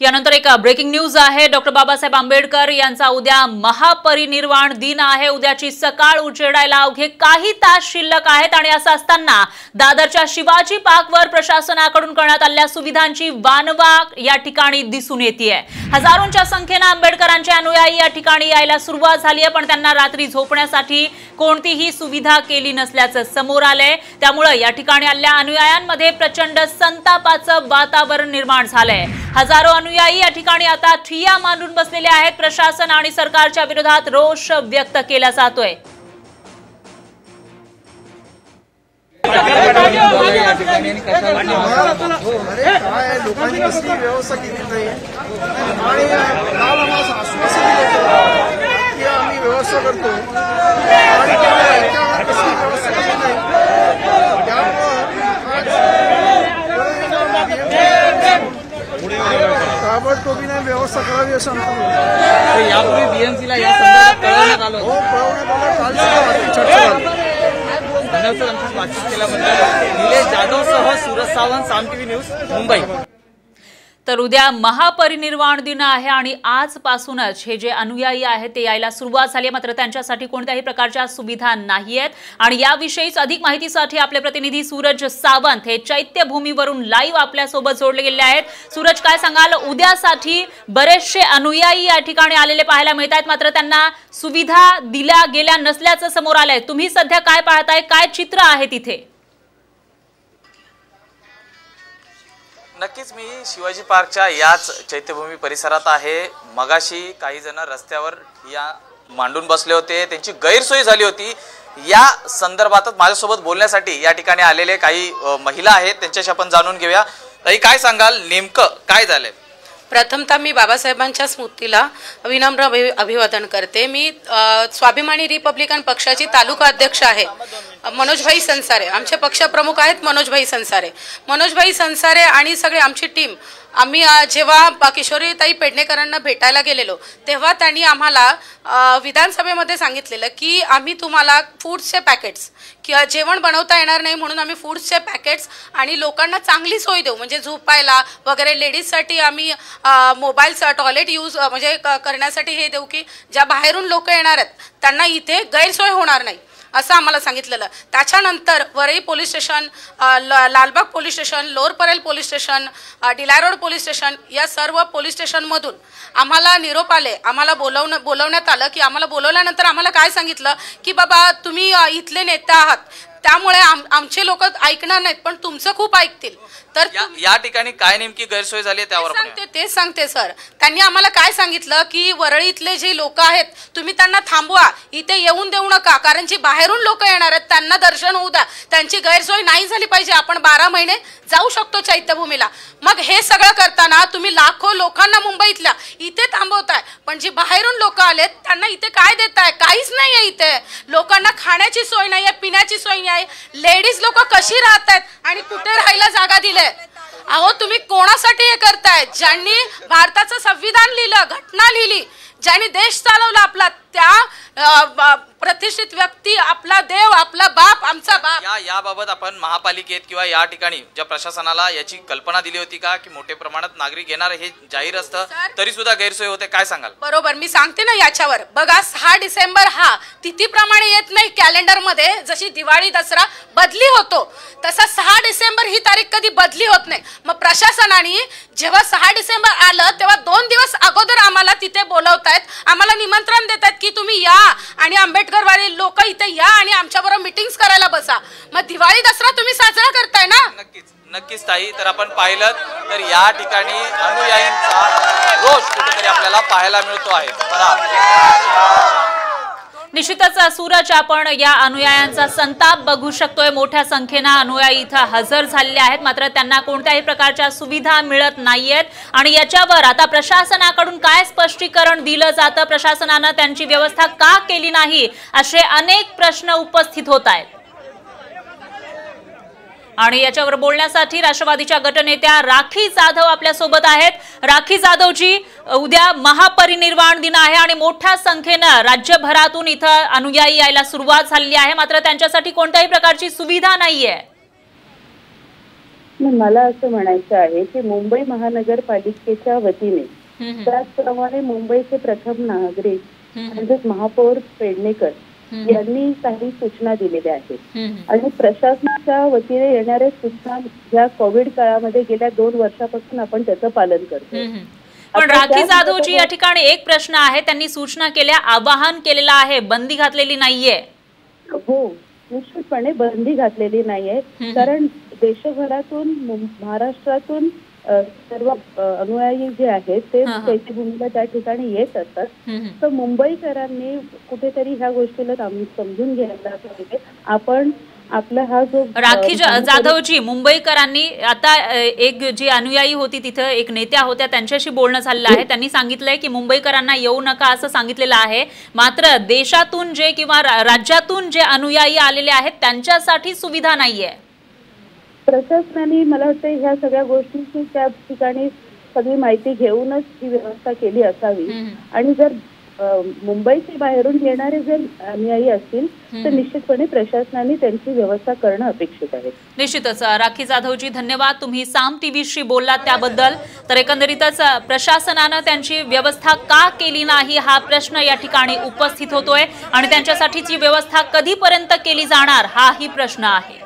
यानंतर एक breaking news आहे. डॉक्टर बाबासाहेब आंबेडकर यांचा उद्या महापरिनिर्वाण दिन आहे. उद्याची सकाळ उजेडायला अवघे काही तास शिल्लक आहेत आणि असं असताना दादरच्या शिवाजी पार्कवर प्रशासनाकडून करण्यात आलेल्या सुविधांची वानवा या ठिकाणी दिसून येते हजारोंच्या संख्येनं आंबेडकरांचे अनुयायी या ठिकाणी यायला सुरुवात झाली आहे पण त्यांना रात्री झोपण्यासाठी कोणतीही सुविधा केली नसल्याचं समोर आलंय. त्यामुळे या ठिकाणी आलेल्या अनुयायांमध्ये प्रचंड संतापाचं वातावरण निर्माण झालंय. हजारो अनुयायी या ठिकाणी आता ठिया मांडून बसलेले आहेत. प्रशासन आणि सरकारच्या विरोधात रोष व्यक्त केला जातोय. व्यवस्था केली नाही आणि आम्ही व्यवस्था करतो आणि त्यामुळे व्यवस्था केली नाही व्यवस्था करावी असं आमचं यापूर्वी बीएमसीला या संदर्भात कळवण्यात आलं हो कळवण्यात आलं काल सुद्धा चर्चा झाली. निलेश जाधवसह सूरज सावंत साम टीव्ही न्यूज मुंबई. तर उद्या महापरिनिर्वाण दिन आहे आणि आजपासूनच हे जे अनुयायी आहेत ते यायला सुरुवात झाली आहे. मात्र त्यांच्यासाठी कोणत्याही प्रकारच्या सुविधा नाही आहेत. आणि याविषयीच अधिक माहितीसाठी आपले प्रतिनिधी सूरज सावंत हे चैत्यभूमीवरून लाईव्ह आपल्यासोबत जोडले गेले आहेत. सूरज काय सांगाल? उद्यासाठी बरेचसे अनुयायी या ठिकाणी आलेले पाहायला मिळत आहेत मात्र त्यांना सुविधा दिल्या गेल्या नसल्याचं समोर आलंय. तुम्ही सध्या काय पाहताय? काय चित्र आहे तिथे? नक्कीच मी शिवाजी पार्कच्या याच चैत्यभूमी परिसरात आहे. मगाशी काही जण रस्त्यावर या मांडून बसले होते. त्यांची गैरसोय झाली होती. या संदर्भातच माझ्यासोबत बोलण्यासाठी या ठिकाणी आलेले काही महिला आहेत. त्यांच्याशी आपण जाणून घेऊया. ताई काय सांगाल? नेमकं काय झालंय? प्रथमतः मी बाबासाहेबांच्या स्मृतीला विनम्र अभि अभिवादन करते. मी स्वाभिमानी रिपब्लिकन पक्षाची तालुका अध्यक्ष आहे. मनोजभाई संसारे. आमचे पक्षप्रमुख आहेत मनोजभाई संसारे. मनोजभाई संसारे आणि सगळे आमची टीम आम्ही जेव्हा किशोरीताई पेडणेकरांना भेटायला गेलेलो तेव्हा त्यांनी आम्हाला विधानसभेमध्ये सांगितलेलं की आम्ही तुम्हाला फूड्सचे पॅकेट्स किंवा जेवण बनवता येणार नाही म्हणून आम्ही फूड्सचे पॅकेट्स आणि लोकांना चांगली सोय देऊ. म्हणजे झोपायला वगैरे लेडीजसाठी आम्ही मोबाईल्स टॉयलेट यूज म्हणजे क- करण्यासाठी हे देऊ की ज्या बाहेरून लोक येणार आहेत त्यांना इथे गैरसोय होणार नाही. असं आम्हाला सांगितलेलं. त्याच्यानंतर वरई पोलीस स्टेशन ल- Lalbaug police station lower Parel police station Delisle road police station या सर्व पोलीस स्टेशनमधून आम्हाला निरोप आले. आम्हाला बोलवणं बोलवण्यात आलं की आम्हाला बोलवल्यानंतर आम्हाला काय सांगितलं? की बाबा तुम्ही इथले नेते आहात. त्यामुळे आम आमचे लोक ऐकणार नाहीत पण तुमचं खूप ऐकतील. तर या या ठिकाणी काय नेमकी गैरसोय झाली आहे त्यावर आपण सांगते तेच सांगते सर. त्यांनी आम्हाला काय सांगितलं की वरळीतले जे लोक आहेत तुम्ही त्यांना थांबवा. इथे येऊन देऊ नका कारण जी बाहेरून लोक येणार आहेत त्यांना दर्शन होऊ द्या. त्यांची गैरसोय नाही झाली पाहिजे. आपण बारा महिने जाऊ शकतो चैत्यभूमीला. मग हे सगळं करताना तुम्ही लाखो लोकांना मुंबईतल्या इथे थांबवताय. पण जी बाहेरून लोक आलेत त्यांना इथे काय देताय? काहीच नाही आहे इथे. लोकांना खाण्याची सोय नाही आहे पिण्याची सोय नाही लेडीज लोक कशी राहत आहेत आणि कुठे राहायला जागा दिले अहो तुम्ही कोणासाठी हे करताय? ज्यांनी भारताचं संविधान लिहिलं घटना लिहिली ज्यांनी देश चालवला आपला त्या प्रतिष्ठित व्यक्ती आपला देव आपला बाप आमचा बाप. या याबाबत आपण महापालिकेत किंवा या ठिकाणी ज्या प्रशासनाला याची कल्पना दिली होती का की मोठ्या प्रमाणात नागरिक येणार हे जाहीर असतं. तरी सुद्धा गैरसोय होते काय सांगाल? बरोबर मी सांगते ना याच्यावर. बघा सहा डिसेंबर हा तिथीप्रमाणे येत नाही कॅलेंडरमध्ये जशी दिवाळी दसरा बदली होतो. तसा सहा डिसेंबर ही तारीख कधी बदली होत नाही. मग प्रशासनाने जेव्हा सहा डिसेंबर आलं तेव्हा दोन दिवस अगोदर आम्हाला तिथे बोलवतायत आम्हाला निमंत्रण देत आहेत की तुम्ही या आणि आंबेडकरवाले लोक इथे या आणि आमच्याबरोबर मिटिंग्स करायला बसा. मग दिवाळी दसरा तुम्ही साजरा करताय ना? नक्कीच नक्कीच ताई. तर आपण पाहिलं तर या ठिकाणी अनुयायींचा रोष कुठेतरी आपल्याला पाहायला मिळतो आहे. निश्चितच सूरज आपण या अनुयायांचा संताप बघू शकतोय. मोठ्या संख्येनं अनुयायी इथं हजर झालेले आहेत. मात्र त्यांना कोणत्याही प्रकारच्या सुविधा मिळत नाहीयेत. आणि याच्यावर आता प्रशासनाकडून काय स्पष्टीकरण दिलं जातं? प्रशासनानं त्यांची व्यवस्था का केली नाही? असे अनेक प्रश्न उपस्थित होत आहेत. आणि याच्यावर बोलण्यासाठी राष्ट्रवादीच्या गटनेत्या राखी जाधव आपल्यासोबत आहेत. राखी जाधवजी उद्या महापरिनिर्वाण दिन आहे आणि मोठ्या संख्येनं राज्यभरातून इथं अनुयायी यायला सुरुवात झालेली आहे. मात्र त्यांच्यासाठी कोणत्याही प्रकारची सुविधा नाहीये. नाही, मला असं म्हणायचं आहे की मुंबई महानगरपालिकेच्या वतीने त्याचप्रमाणे मुंबईचे प्रथम नागरिक म्हणजेच महापौर पेडणेकर. यांनी काही सूचना दिलेल्या आहेत. आणि प्रशासनाच्या वतीने येणाऱ्या सूचना या कोविड काळामध्ये गेल्या दोन वर्षापासून आपण त्याचं पालन करतो. पण राखी जाधवजी या ठिकाणी एक प्रश्न आहे. त्यांनी सूचना केल्या आवाहन केलेलं आहे. बंदी घातलेली नाहीये. हो निश्चितपणे बंदी घातलेली नाहीये. कारण देशभरातून महाराष्ट्रातून सर्व अनुयायी जे आहेत ते. चैत्यभूमीला त्या ठिकाणी येत असतात. तर मुंबईकरांनी कुठेतरी ह्या गोष्टीला साम- समजून घ्यायला पाहिजे. आपण आपला हा जो राखी जाधवजी मुंबईकरांनी आता एक जी अनुयायी होती तिथं एक नेत्या होत्या त्यांच्याशी बोलणं झालेलं आहे. त्यांनी सांगितलंय की मुंबईकरांना येऊ नका असं सांगितलेलं आहे. मात्र देशातून जे किंवा राज्यातून जे अनुयायी आलेले आहेत त्यांच्यासाठी सुविधा नाहीये. प्रशासनाने मला वाटतं ह्या सगळ्या गोष्टींची त्या ठिकाणी सगळी माहिती घेऊनच ही व्यवस्था केली असावी. आणि जर मुंबईचे बाहेरून येणारे जर अनुयायी असतील तर निश्चितपणे प्रशासनाने त्यांची व्यवस्था करणं अपेक्षित आहे. निश्चितच. राखी जाधवजी धन्यवाद. तुम्ही साम टीव्हीशी बोललात त्याबद्दल. तर एकंदरीतच प्रशासनानं त्यांची व्यवस्था का केली नाही हा प्रश्न या ठिकाणी उपस्थित होतोय. आणि त्यांच्यासाठीची व्यवस्था कधीपर्यंत केली जाणार हाही प्रश्न आहे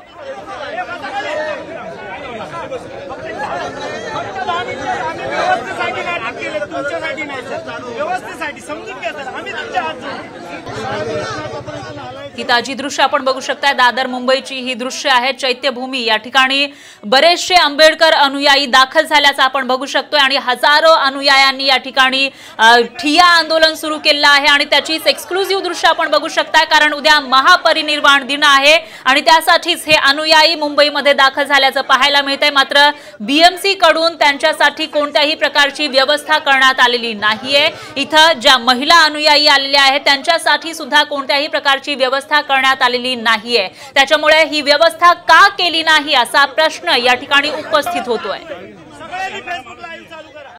आम्ही व्यवस्थेसाठी नाही ठाक केले तुमच्यासाठी नाही सर. व्यवस्थेसाठी समजून घ्या सर आम्ही तुमच्या हात ही ताजी दृश्य आपण बघू शकताय. दादर मुंबईची ही दृश्य आहेत चैत्यभूमी या ठिकाणी बरेचसे आंबेडकर अनुयायी दाखल झाल्याचं आपण बघू शकतोय आणि हजारो अनुयायांनी या ठिकाणी ठिया आंदोलन सुरू केलं आहे आणि त्याचीच एक्सक्लुझिव्ह दृश्य आपण बघू शकताय कारण उद्या महापरिनिर्वाण दिन आहे आणि त्यासाठीच हे अनुयायी मुंबईमध्ये दाखल झाल्याचं पाहायला मिळतंय. मात्र बीएमसी कडून त्यांच्यासाठी कोणत्याही प्रकारची व्यवस्था करण्यात आलेली नाहीये. इथं ज्या महिला अनुयायी आलेल्या आहेत त्यांच्यासाठी सुद्धा कोणत्याही प्रकारची व्यवस्था करण्यात आलेली नाहीये. त्याच्यामुळे ही व्यवस्था का केली नाही असा प्रश्न या ठिकाणी उपस्थित होतोय. सगळ्यांनी